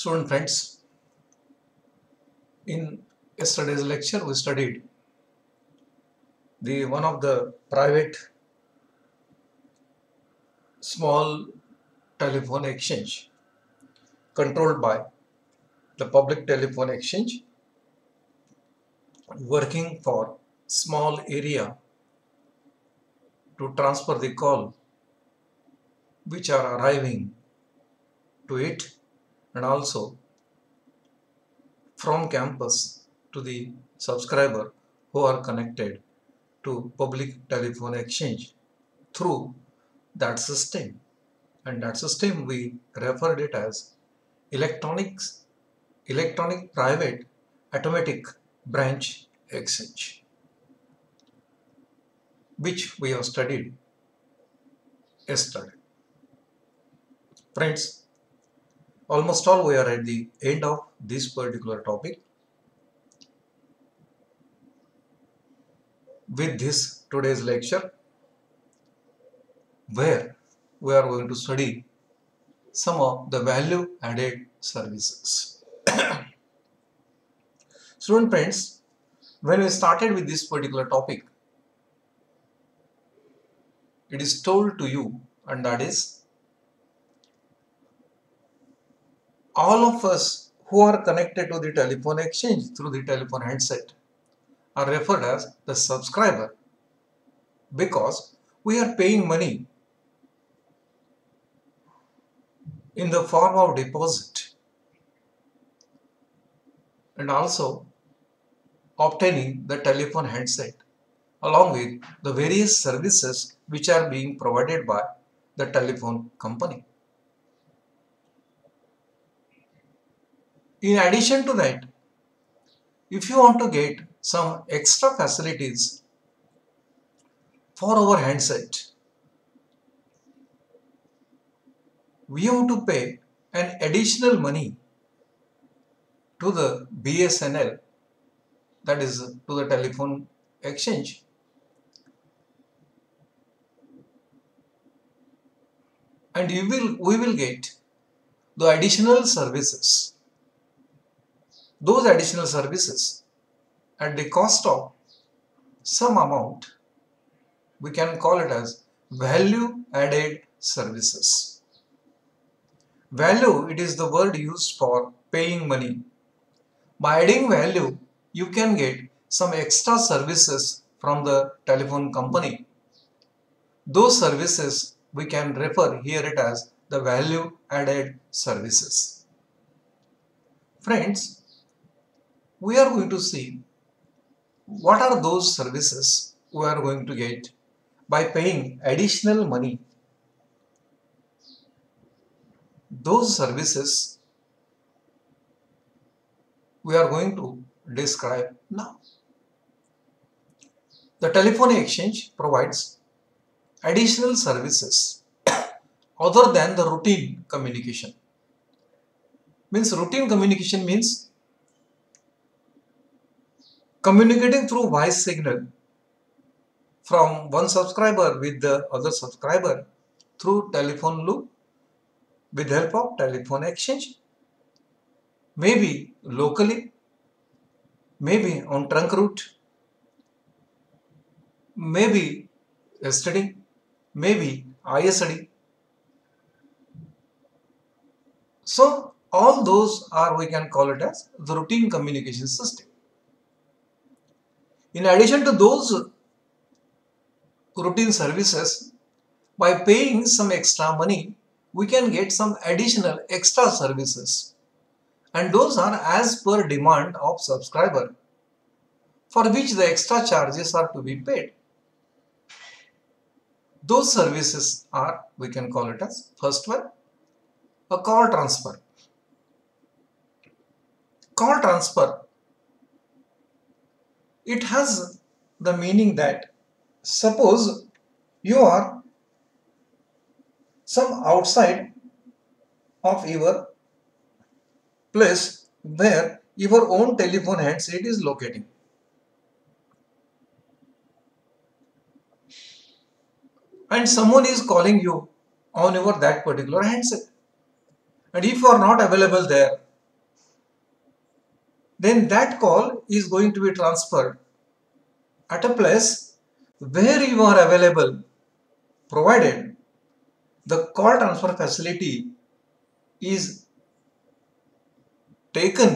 Student friends, in yesterday's lecture we studied the one of the private small telephone exchange controlled by the public telephone exchange working for small area to transfer the call which are arriving to it and also from campus to the subscriber who are connected to public telephone exchange through that system. And that system we referred it as electronics electronic private automatic branch exchange which we have studied yesterday. Friends almost all we are at the end of this particular topic. With this today's lecture where we are going to study some of the value added services. Student friends when we started with this particular topic it is told to you and that is all of us who are connected to the telephone exchange through the telephone handset are referred as the subscriber because we are paying money in the form of deposit and also obtaining the telephone handset along with the various services which are being provided by the telephone company. In addition to that, if you want to get some extra facilities for our handset, we have to pay an additional money to the BSNL that is to the telephone exchange. And you will we will get the additional services those additional services at the cost of some amount we can call it as value added services. Value it is the word used for paying money. By adding value you can get some extra services from the telephone company. Those services we can refer here it as the value added services. Friends we are going to see what are those services we are going to get by paying additional money. Those services we are going to describe now. The telephone exchange provides additional services other than the routine communication. Means routine communication means communicating through voice signal from one subscriber with the other subscriber through telephone loop with help of telephone exchange. Maybe locally maybe on trunk route maybe STD maybe ISD so all those are we can call it as the routine communication system in addition to those routine services, by paying some extra money, we can get some additional extra services. And those are as per demand of subscriber, for which the extra charges are to be paid. Those services are, we can call it as, first one, a call transfer. Call transfer it has the meaning that suppose you are some outside of your place where your own telephone handset is locating. And someone is calling you on your that particular handset. And if you are not available there, then that call is going to be transferred at a place where you are available provided the call transfer facility is taken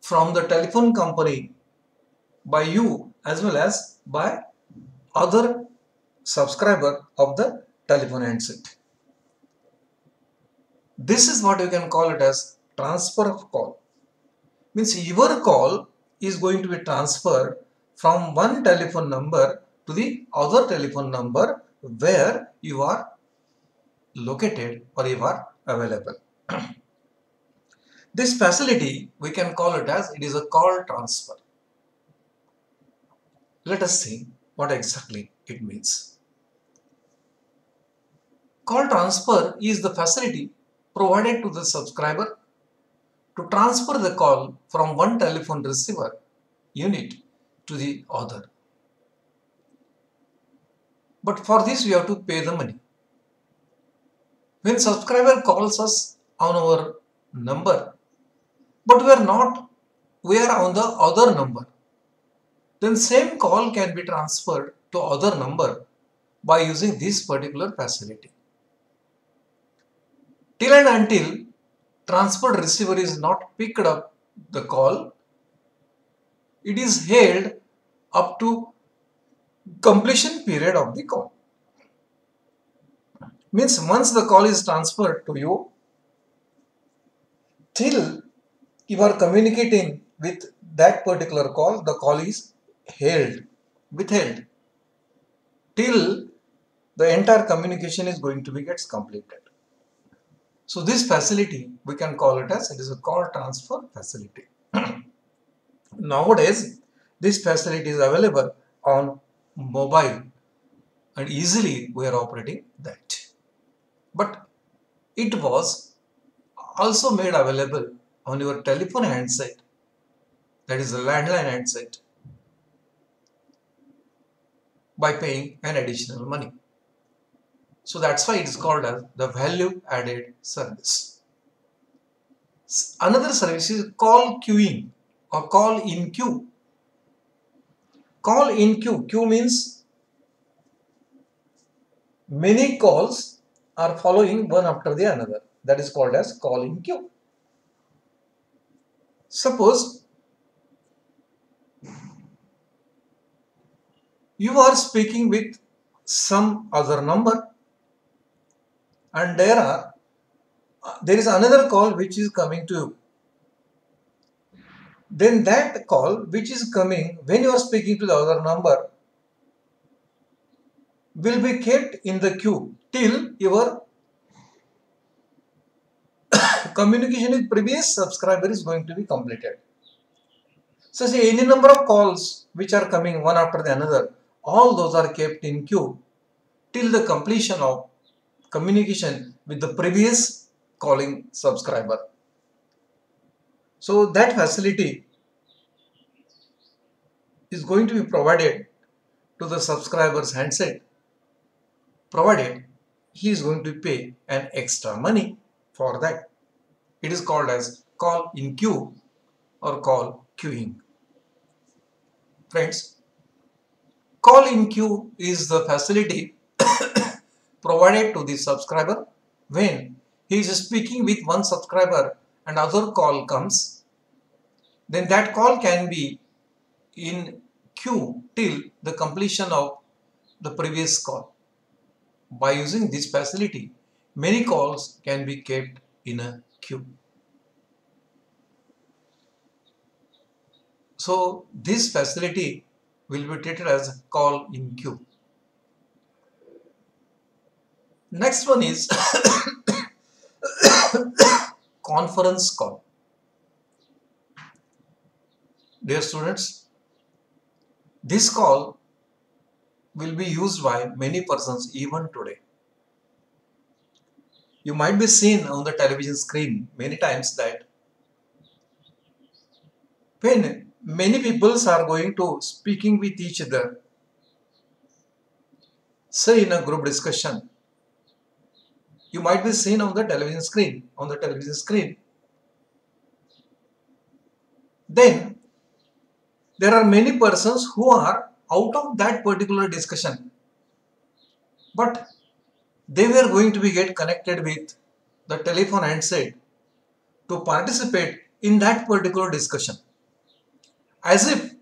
from the telephone company by you as well as by other subscriber of the telephone handset. This is what you can call it as transfer of call. Means your call is going to be transferred from one telephone number to the other telephone number where you are located or you are available. this facility we can call it as it is a call transfer. Let us see what exactly it means. Call transfer is the facility provided to the subscriber to transfer the call from one telephone receiver unit to the other. But for this we have to pay the money. When subscriber calls us on our number, but we are not, we are on the other number, then same call can be transferred to other number by using this particular facility. Till and until transferred receiver is not picked up the call, it is held up to completion period of the call. Means once the call is transferred to you, till you are communicating with that particular call, the call is held, withheld, till the entire communication is going to be gets completed. So this facility, we can call it as, it is a call transfer facility. Nowadays, this facility is available on mobile and easily we are operating that. But it was also made available on your telephone handset, that is a landline handset, by paying an additional money. So that's why it is called as the value added service. Another service is call queuing or call in queue. Call in queue. Queue means many calls are following one after the another. That is called as call in queue. Suppose you are speaking with some other number and there are there is another call which is coming to you then that call which is coming when you are speaking to the other number will be kept in the queue till your communication with previous subscriber is going to be completed. So see any number of calls which are coming one after the another, all those are kept in queue till the completion of communication with the previous calling subscriber. So that facility is going to be provided to the subscriber's handset provided he is going to pay an extra money for that. It is called as call in queue or call queuing. Friends, call in queue is the facility provided to the subscriber when he is speaking with one subscriber and other call comes then that call can be in queue till the completion of the previous call. By using this facility, many calls can be kept in a queue. So this facility will be treated as call in queue. Next one is conference call. Dear students, this call will be used by many persons even today. You might be seen on the television screen many times that when many peoples are going to speaking with each other, say in a group discussion, you might be seen on the television screen. On the television screen, then there are many persons who are out of that particular discussion but they were going to be get connected with the telephone handset to participate in that particular discussion as if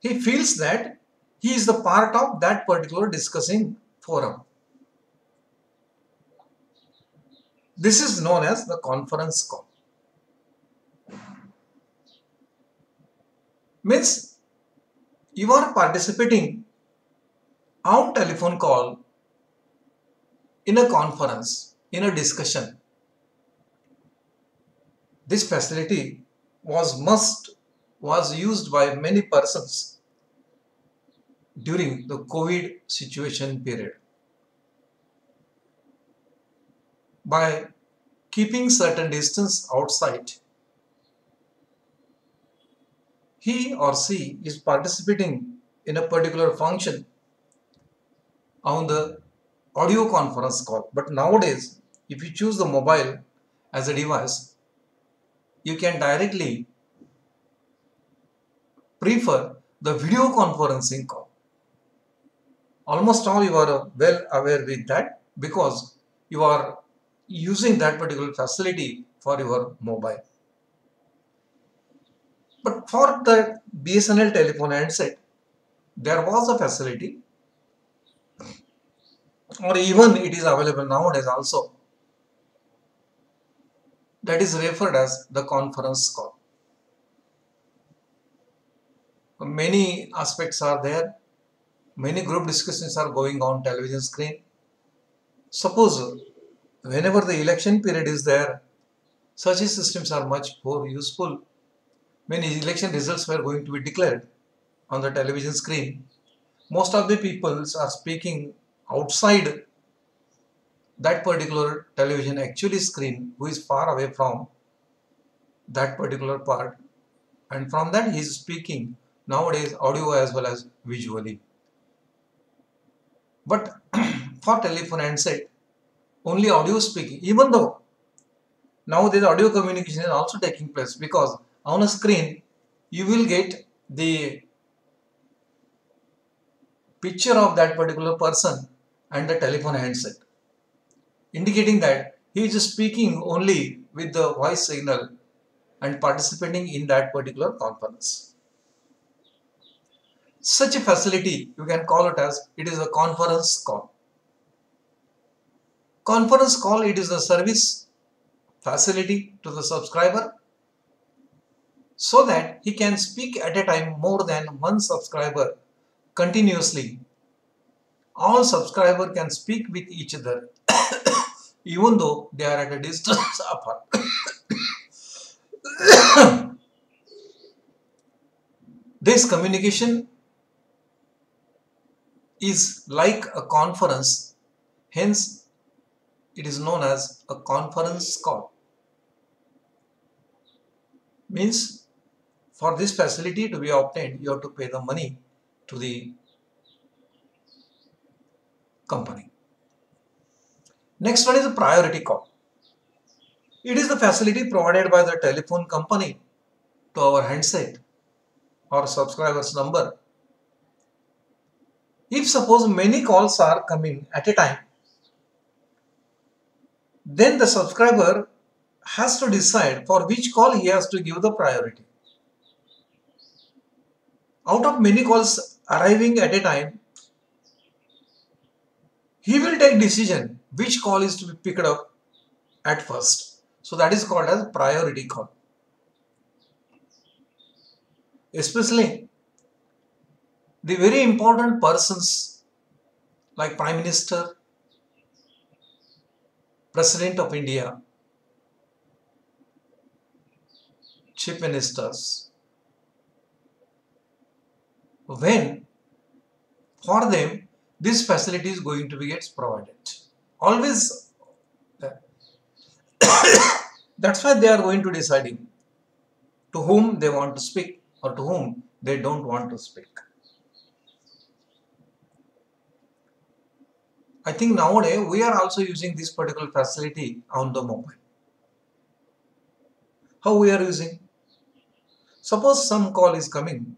he feels that he is the part of that particular discussing forum. This is known as the conference call. Means you are participating on telephone call in a conference, in a discussion. This facility was must was used by many persons during the COVID situation period. By keeping certain distance outside, he or she is participating in a particular function on the audio conference call. But nowadays, if you choose the mobile as a device, you can directly prefer the video conferencing call. Almost all you are well aware with that because you are using that particular facility for your mobile. But for the BSNL telephone handset, there was a facility or even it is available nowadays also that is referred as the conference call. Many aspects are there, many group discussions are going on television screen. Suppose whenever the election period is there, such systems are much more useful. when election results were going to be declared on the television screen. Most of the peoples are speaking outside that particular television actually screen who is far away from that particular part and from that he is speaking nowadays audio as well as visually but for telephone handset only audio speaking even though now nowadays audio communication is also taking place because on a screen you will get the picture of that particular person and the telephone handset indicating that he is speaking only with the voice signal and participating in that particular conference. Such a facility you can call it as it is a conference call. Conference call it is a service facility to the subscriber so that he can speak at a time more than one subscriber continuously. All subscriber can speak with each other even though they are at a distance apart. this communication is like a conference, hence it is known as a conference call. Means for this facility to be obtained, you have to pay the money to the company. Next one is a priority call. It is the facility provided by the telephone company to our handset or subscriber's number. If suppose many calls are coming at a time, then the subscriber has to decide for which call he has to give the priority. Out of many calls arriving at a time, he will take decision which call is to be picked up at first. So that is called as priority call. Especially the very important persons like Prime Minister, President of India, Chief Ministers, when for them this facility is going to be gets provided. Always, uh, that's why they are going to deciding to whom they want to speak or to whom they don't want to speak. I think nowadays we are also using this particular facility on the mobile. How we are using? Suppose some call is coming.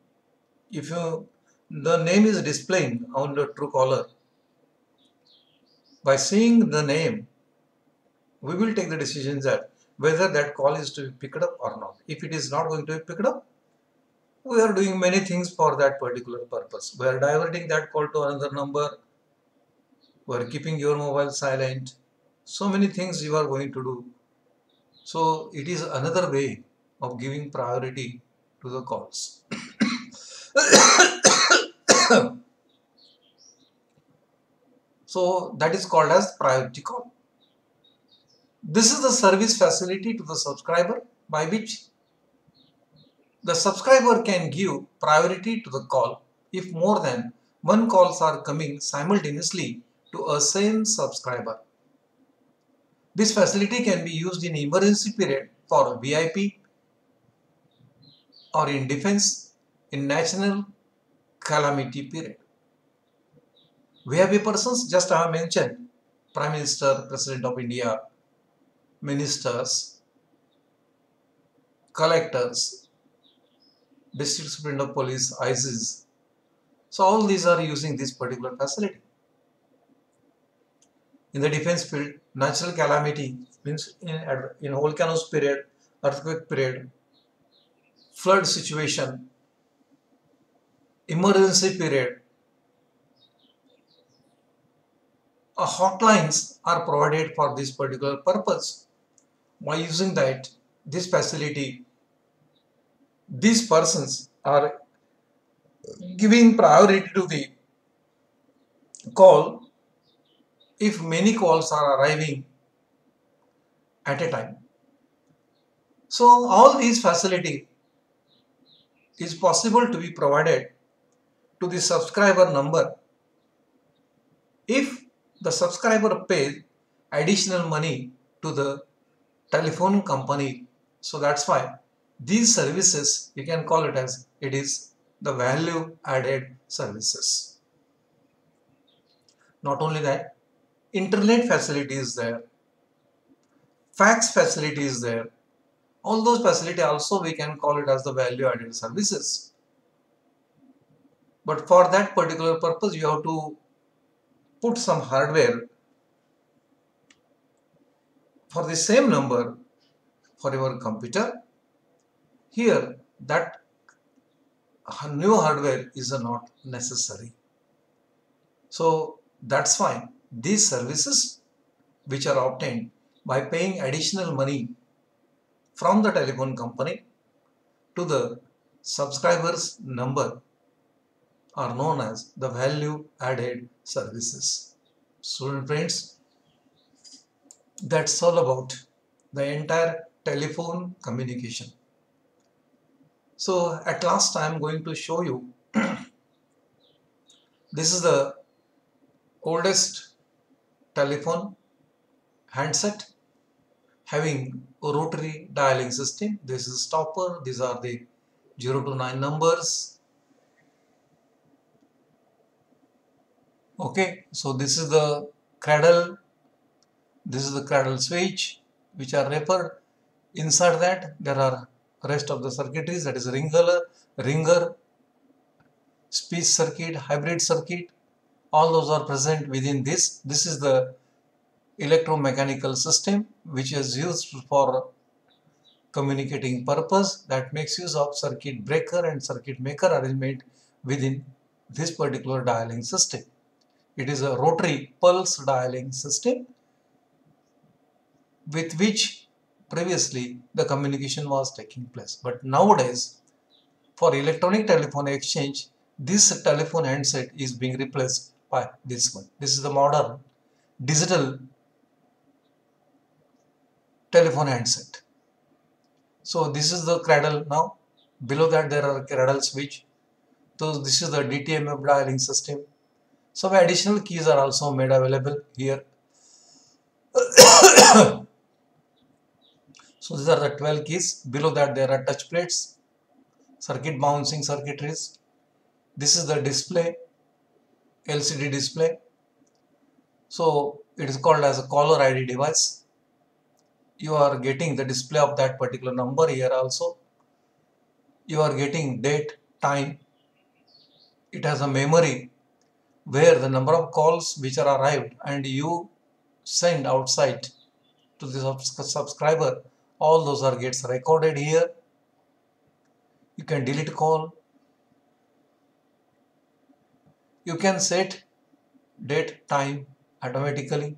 If you the name is displaying on the Truecaller, by seeing the name, we will take the decision that whether that call is to be picked up or not. If it is not going to be picked up, we are doing many things for that particular purpose. We are diverting that call to another number. Are keeping your mobile silent. So many things you are going to do. So it is another way of giving priority to the calls. so that is called as priority call. This is the service facility to the subscriber by which the subscriber can give priority to the call if more than one calls are coming simultaneously to a same subscriber. This facility can be used in emergency period for VIP or in defense in national calamity period. VIP persons just I have mentioned Prime Minister, President of India, ministers, collectors, district superintendent of police, ISIS. So all these are using this particular facility. In the defense field, natural calamity means in, in volcanoes period, earthquake period, flood situation, emergency period, uh, hotlines are provided for this particular purpose. By using that, this facility, these persons are giving priority to the call if many calls are arriving at a time. So all these facility is possible to be provided to the subscriber number if the subscriber pays additional money to the telephone company. So that's why these services you can call it as it is the value added services. Not only that, internet facility is there, fax facility is there, all those facility also we can call it as the value added services. But for that particular purpose you have to put some hardware for the same number for your computer. Here that new hardware is not necessary. So that's fine. These services which are obtained by paying additional money from the telephone company to the subscriber's number are known as the value added services. Student friends, that's all about the entire telephone communication. So at last I am going to show you this is the oldest telephone handset having a rotary dialing system. This is stopper. These are the 0 to 9 numbers. Okay, so this is the cradle. This is the cradle switch which are referred. Inside that there are rest of the circuitries that is ringer, ringer, speech circuit, hybrid circuit. All those are present within this. This is the electromechanical system which is used for communicating purpose that makes use of circuit breaker and circuit maker arrangement within this particular dialing system. It is a rotary pulse dialing system with which previously the communication was taking place. But nowadays for electronic telephone exchange this telephone handset is being replaced this one. This is the modern digital telephone handset. So this is the cradle now. Below that there are cradle switch. So this is the DTMF dialing system. Some additional keys are also made available here. so these are the 12 keys. Below that there are touch plates, circuit bouncing circuitries. This is the display, LCD display. So it is called as a caller ID device you are getting the display of that particular number here also you are getting date, time. It has a memory where the number of calls which are arrived and you send outside to the subscriber all those are gets recorded here you can delete call you can set date time automatically.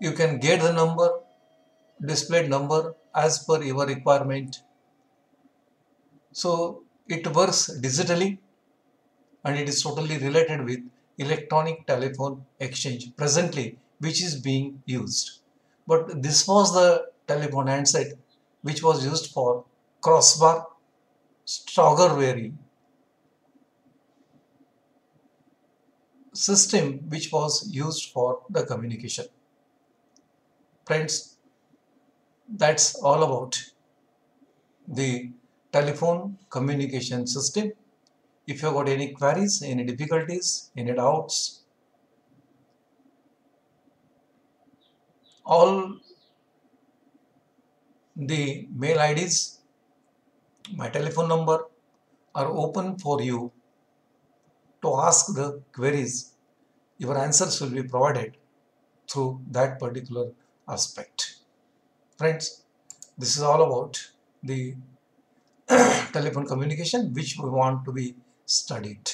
You can get the number displayed number as per your requirement. So it works digitally and it is totally related with electronic telephone exchange presently which is being used. But this was the telephone handset which was used for crossbar Strowger system which was used for the communication. Friends, that's all about the telephone communication system. If you got any queries, any difficulties, any doubts, all the mail IDs, my telephone number are open for you to ask the queries. Your answers will be provided through that particular aspect. Friends, this is all about the telephone communication which we want to be studied.